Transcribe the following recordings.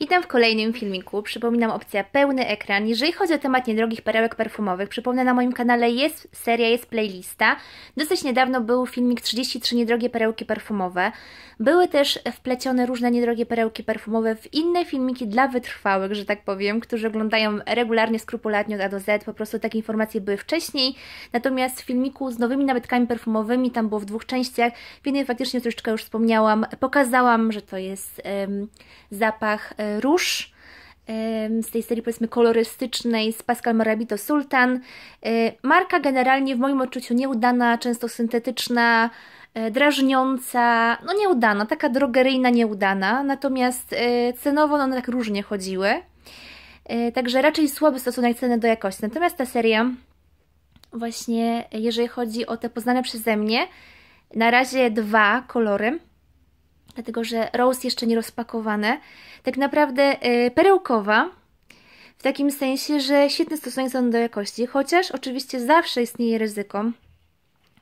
Witam w kolejnym filmiku. Przypominam opcja pełny ekran. Jeżeli chodzi o temat niedrogich perełek perfumowych, przypomnę na moim kanale jest seria, jest playlista. Dosyć niedawno był filmik 33 niedrogie perełki perfumowe. Były też wplecione różne niedrogie perełki perfumowe w inne filmiki dla wytrwałych, że tak powiem, którzy oglądają regularnie, skrupulatnie od A do Z. Po prostu takie informacje były wcześniej. Natomiast w filmiku z nowymi nabytkami perfumowymi, tam było w dwóch częściach, w jednej faktycznie troszeczkę już wspomniałam, pokazałam, że to jest um, zapach róż z tej serii powiedzmy kolorystycznej z Pascal Marabito Sultan. E, marka generalnie w moim odczuciu nieudana, często syntetyczna, e, drażniąca, no nieudana, taka drogeryjna nieudana, natomiast e, cenowo one tak różnie chodziły. Także raczej słaby stosunek ceny do jakości. Natomiast ta seria właśnie, jeżeli chodzi o te poznane przeze mnie, na razie dwa kolory, dlatego że Rose jeszcze nie rozpakowane. Tak naprawdę yy, perełkowa, w takim sensie, że świetny stosunek są do jakości, chociaż oczywiście zawsze istnieje ryzyko,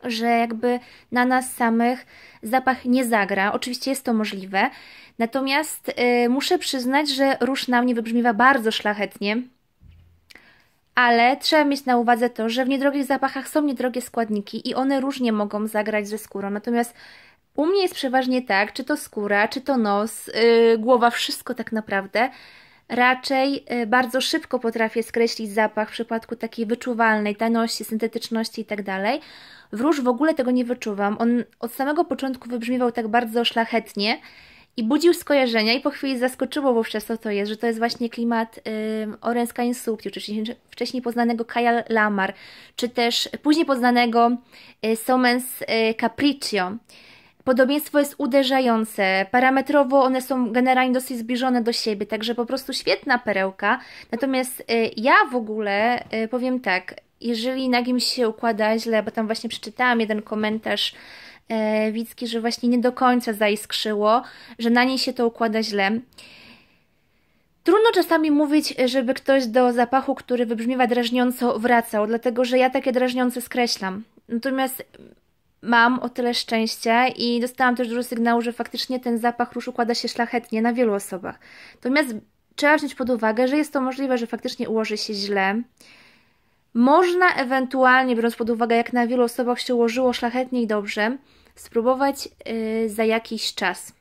że jakby na nas samych zapach nie zagra. Oczywiście jest to możliwe, natomiast yy, muszę przyznać, że róż na mnie wybrzmiewa bardzo szlachetnie, ale trzeba mieć na uwadze to, że w niedrogich zapachach są niedrogie składniki i one różnie mogą zagrać ze skórą. Natomiast u mnie jest przeważnie tak, czy to skóra, czy to nos, yy, głowa, wszystko tak naprawdę. Raczej yy, bardzo szybko potrafię skreślić zapach w przypadku takiej wyczuwalnej taności, syntetyczności itd. Tak w róż w ogóle tego nie wyczuwam. On od samego początku wybrzmiewał tak bardzo szlachetnie i budził skojarzenia i po chwili zaskoczyło wówczas co to jest, że to jest właśnie klimat y, Orange czy wcześniej poznanego Kaya Lamar, czy też później poznanego y, Somens y, Capriccio. Podobieństwo jest uderzające, parametrowo one są generalnie dosyć zbliżone do siebie, także po prostu świetna perełka. Natomiast y, ja w ogóle y, powiem tak, jeżeli na kimś się układa źle, bo tam właśnie przeczytałam jeden komentarz e, Wicki, że właśnie nie do końca zaiskrzyło, że na niej się to układa źle. Trudno czasami mówić, żeby ktoś do zapachu, który wybrzmiewa drażniąco, wracał, dlatego że ja takie drażniące skreślam. Natomiast mam o tyle szczęścia i dostałam też dużo sygnału, że faktycznie ten zapach róż układa się szlachetnie na wielu osobach. Natomiast trzeba wziąć pod uwagę, że jest to możliwe, że faktycznie ułoży się źle. Można ewentualnie, biorąc pod uwagę, jak na wielu osobach się ułożyło szlachetnie i dobrze, spróbować yy, za jakiś czas.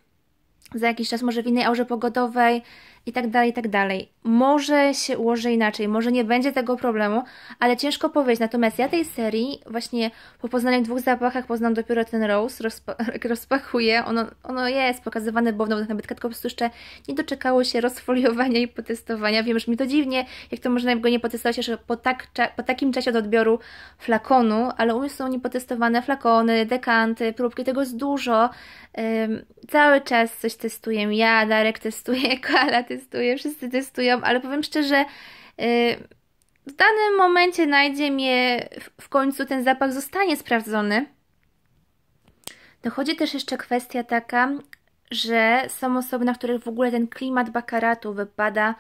Za jakiś czas, może w innej aurze pogodowej, i tak dalej, i tak dalej. Może się ułoży inaczej, może nie będzie tego problemu, ale ciężko powiedzieć. Natomiast ja tej serii właśnie po poznanych dwóch zapachach poznam dopiero ten Rose, rozpa rozpakuję. Ono, ono jest pokazywane bo w nowych nabytkach, tylko po prostu jeszcze nie doczekało się rozfoliowania i potestowania. Wiem, że mi to dziwnie, jak to można go nie potestować jeszcze po, tak, po takim czasie od odbioru flakonu, ale u mnie są niepotestowane flakony, dekanty, próbki, tego jest dużo. Um, cały czas coś testuję. Ja, Darek testuje, Kala testuje, wszyscy testują, ale powiem szczerze, y, w danym momencie najdzie mnie w końcu ten zapach zostanie sprawdzony. Dochodzi też jeszcze kwestia taka, że są osoby, na których w ogóle ten klimat bakaratu wypada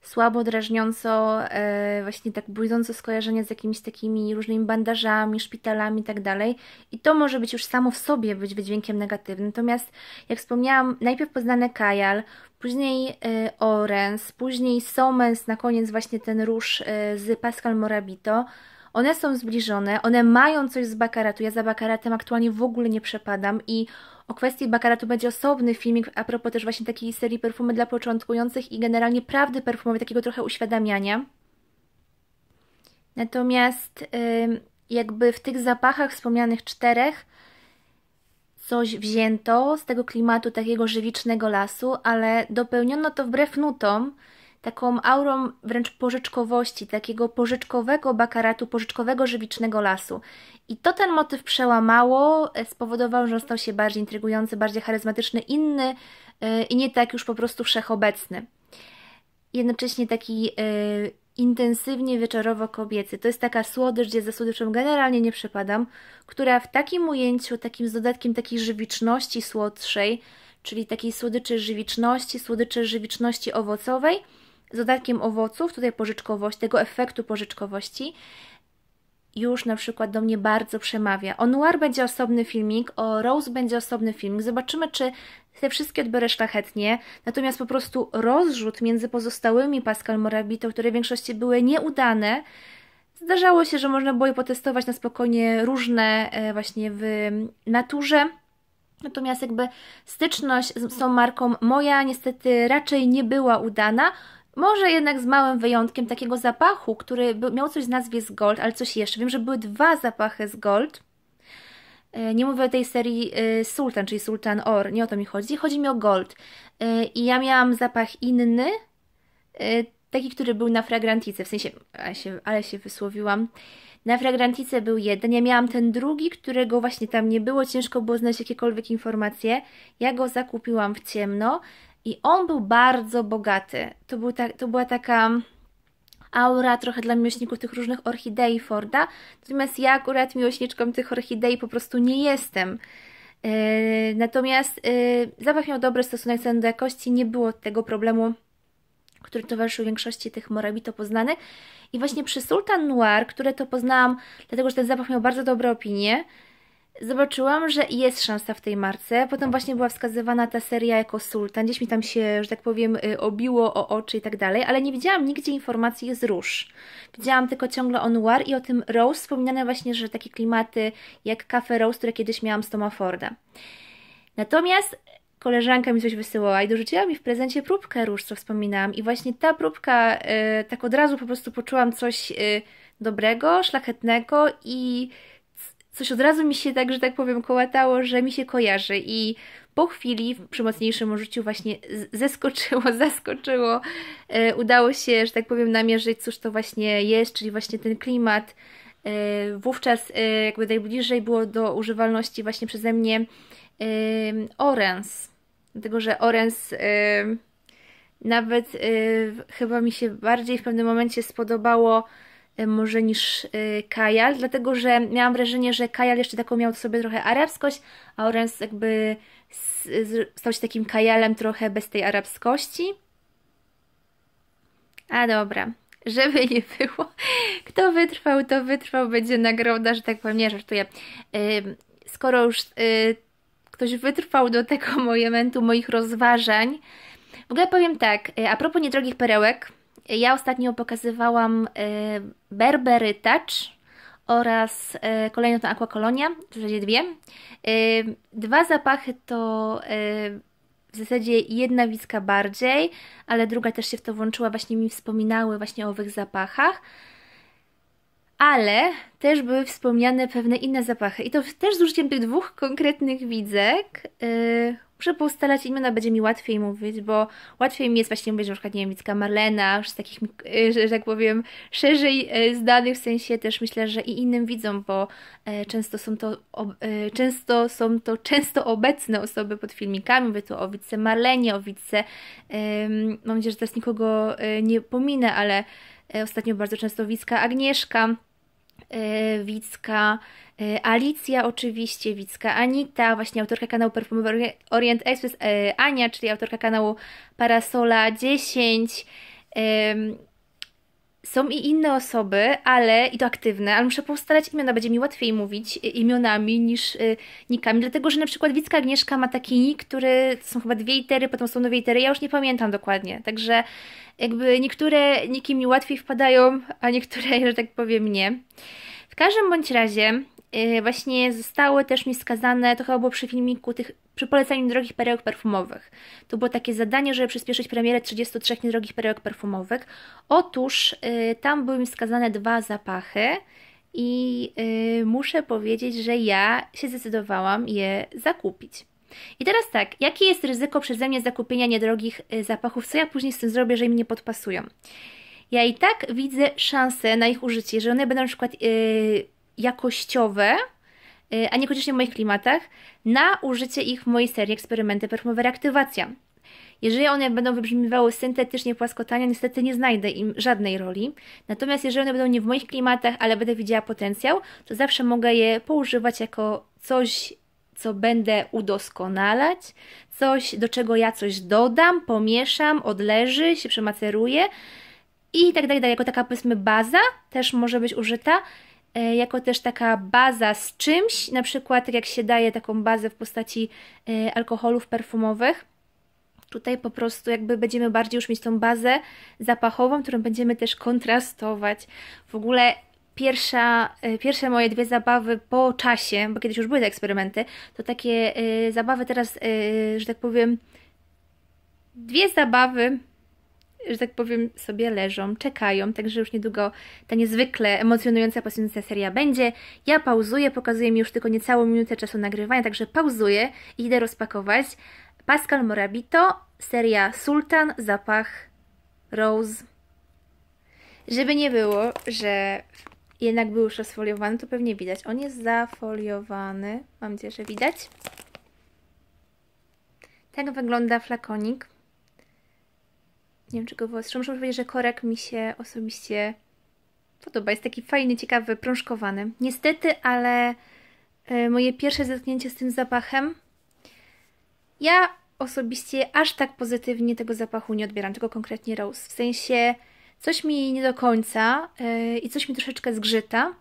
słabo, drażniąco, e, właśnie tak budząco skojarzenie z jakimiś takimi różnymi bandażami, szpitalami i tak dalej. I to może być już samo w sobie być wydźwiękiem negatywnym. Natomiast, jak wspomniałam, najpierw poznane Kajal, później e, Orens, później Somens, na koniec właśnie ten róż e, z Pascal Morabito. One są zbliżone, one mają coś z bakaratu. Ja za bakaratem aktualnie w ogóle nie przepadam i o kwestii bakaratu będzie osobny filmik a propos też właśnie takiej serii perfumy dla początkujących i generalnie prawdy perfumowej, takiego trochę uświadamiania. Natomiast jakby w tych zapachach wspomnianych czterech coś wzięto z tego klimatu takiego żywicznego lasu, ale dopełniono to wbrew nutom, taką aurą wręcz pożyczkowości, takiego pożyczkowego bakaratu, pożyczkowego żywicznego lasu. I to ten motyw przełamało, e, spowodowało, że stał się bardziej intrygujący, bardziej charyzmatyczny, inny yy, i nie tak już po prostu wszechobecny. Jednocześnie taki yy, intensywnie wieczorowo kobiecy. To jest taka słodycz, gdzie za słodyczą generalnie nie przepadam, która w takim ujęciu, takim z dodatkiem takiej żywiczności słodszej, czyli takiej słodyczy żywiczności, słodyczy żywiczności owocowej, z dodatkiem owoców, tutaj pożyczkowość, tego efektu pożyczkowości, już na przykład do mnie bardzo przemawia. O Noir będzie osobny filmik, o Rose będzie osobny filmik. Zobaczymy, czy te wszystkie odbiorę szlachetnie, natomiast po prostu rozrzut między pozostałymi Pascal Morabito, które w większości były nieudane, zdarzało się, że można było je potestować na spokojnie różne e, właśnie w naturze, Natomiast jakby styczność z tą marką moja niestety raczej nie była udana. Może jednak z małym wyjątkiem takiego zapachu, który miał coś z nazwie z Gold, ale coś jeszcze. Wiem, że były dwa zapachy z Gold. E, nie mówię o tej serii e, Sultan, czyli Sultan Or, nie o to mi chodzi. Chodzi mi o Gold. E, I ja miałam zapach inny, taki, który był na fragrantice, w sensie, ale się, ale się wysłowiłam. Na fragrantice był jeden, ja miałam ten drugi, którego właśnie tam nie było, ciężko było znaleźć jakiekolwiek informacje. Ja go zakupiłam w ciemno i on był bardzo bogaty. To, był ta, to była taka aura trochę dla miłośników tych różnych orchidei Forda, natomiast ja akurat miłośniczką tych orchidei po prostu nie jestem. Yy, natomiast yy, zapach miał dobry stosunek ceny do jakości, nie było tego problemu, który towarzyszył większości tych morabito poznanych. I właśnie przy Sultan Noir, które to poznałam, dlatego że ten zapach miał bardzo dobre opinie, zobaczyłam, że jest szansa w tej marce. Potem właśnie była wskazywana ta seria jako Sultan. Gdzieś mi tam się, że tak powiem, y, obiło o oczy i tak dalej, ale nie widziałam nigdzie informacji z róż. Widziałam tylko ciągle o Noir i o tym Rose, wspominane właśnie, że takie klimaty jak Cafe Rose, które kiedyś miałam z Toma Forda. Natomiast koleżanka mi coś wysyłała i dorzuciła mi w prezencie próbkę róż, co wspominałam. I właśnie ta próbka, y, tak od razu po prostu poczułam coś y, dobrego, szlachetnego i coś od razu mi się tak, że tak powiem, kołatało, że mi się kojarzy. I po chwili, przy mocniejszym użyciu, właśnie zeskoczyło, zaskoczyło. Y, udało się, że tak powiem, namierzyć, cóż to właśnie jest, czyli właśnie ten klimat. Y, wówczas y, jakby najbliżej było do używalności właśnie przeze mnie Orens Dlatego, że Orens nawet chyba mi się bardziej w pewnym momencie spodobało może niż Kajal, dlatego że miałam wrażenie, że Kajal jeszcze taką miał sobie trochę arabskość, a Orens jakby stał się takim Kajalem trochę bez tej arabskości. A dobra, żeby nie było. Kto wytrwał, to wytrwał, będzie nagroda, że tak powiem, nie żartuję. Skoro już ktoś wytrwał do tego momentu moich rozważań. W ogóle powiem tak, a propos niedrogich perełek, ja ostatnio pokazywałam Berbery Touch oraz kolejną to Aqua Colonia, w zasadzie dwie. Dwa zapachy to w zasadzie jedna wiska bardziej, ale druga też się w to włączyła, właśnie mi wspominały właśnie o owych zapachach. Ale też były wspomniane pewne inne zapachy. I to też z użyciem tych dwóch konkretnych widzek. Muszę poustalać imiona, będzie mi łatwiej mówić, bo łatwiej mi jest właśnie mówić, że na przykład, nie wiem, Marlena, już z takich, yy, że tak powiem, szerzej yy, znanych, w sensie też myślę, że i innym widzom, bo yy, często są to, yy, często są to często obecne osoby pod filmikami, mówię tu o Wicce Marlenie, o Wicce, mam nadzieję, że teraz nikogo yy, nie pominę, ale ostatnio bardzo często Wicka Agnieszka, E, Wicka, e, Alicja oczywiście, Wicka Anita, właśnie autorka kanału Perfumowy Orient Express, e, Ania, czyli autorka kanału Parasola 10, są i inne osoby, ale i to aktywne, ale muszę postarać imiona, będzie mi łatwiej mówić imionami niż y, nikami, dlatego że na przykład Wicka Agnieszka ma taki nick, który są chyba dwie litery, potem są nowe litery, ja już nie pamiętam dokładnie, także jakby niektóre niki mi łatwiej wpadają, a niektóre, że tak powiem, nie. W każdym bądź razie właśnie zostały też mi skazane, to chyba było przy filmiku tych, przy polecaniu drogich perełek perfumowych. To było takie zadanie, żeby przyspieszyć premierę 33 niedrogich perełek perfumowych. Otóż yy, tam były mi skazane dwa zapachy i yy, muszę powiedzieć, że ja się zdecydowałam je zakupić. I teraz tak, jakie jest ryzyko przeze mnie zakupienia niedrogich y, zapachów? Co ja później z tym zrobię, że im nie podpasują? Ja i tak widzę szansę na ich użycie, że one będą na przykład yy, jakościowe, yy, a niekoniecznie w moich klimatach, na użycie ich w mojej serii Eksperymenty Perfumowe Reaktywacja. Jeżeli one będą wybrzmiewały syntetycznie, płaskotanie, niestety nie znajdę im żadnej roli. Natomiast jeżeli one będą nie w moich klimatach, ale będę widziała potencjał, to zawsze mogę je poużywać jako coś co będę udoskonalać, coś, do czego ja coś dodam, pomieszam, odleży, się przemaceruje i tak dalej, jako taka powiedzmy baza też może być użyta. E, jako też taka baza z czymś, na przykład tak jak się daje taką bazę w postaci e, alkoholów perfumowych. Tutaj po prostu jakby będziemy bardziej już mieć tą bazę zapachową, którą będziemy też kontrastować. W ogóle pierwsza, e, pierwsze moje dwie zabawy po czasie, bo kiedyś już były te eksperymenty, to takie zabawy teraz, że tak powiem, dwie zabawy, że tak powiem, sobie leżą, czekają, także już niedługo ta niezwykle emocjonująca, pasjonująca seria będzie. Ja pauzuję, pokazuję mi już tylko niecałą minutę czasu nagrywania, także pauzuję i idę rozpakować. Pascal Morabito, seria Sultan, zapach Rose. Żeby nie było, że jednak był już rozfoliowany, to pewnie widać. On jest zafoliowany. Mam nadzieję, że widać. Tak wygląda flakonik. Nie wiem, czy go wyostrzę. Muszę powiedzieć, że korek mi się osobiście podoba. Jest taki fajny, ciekawy, prążkowany. Niestety, ale e, moje pierwsze zetknięcie z tym zapachem ja osobiście aż tak pozytywnie tego zapachu nie odbieram, tego konkretnie Rose. W sensie coś mi nie do końca yy, i coś mi troszeczkę zgrzyta.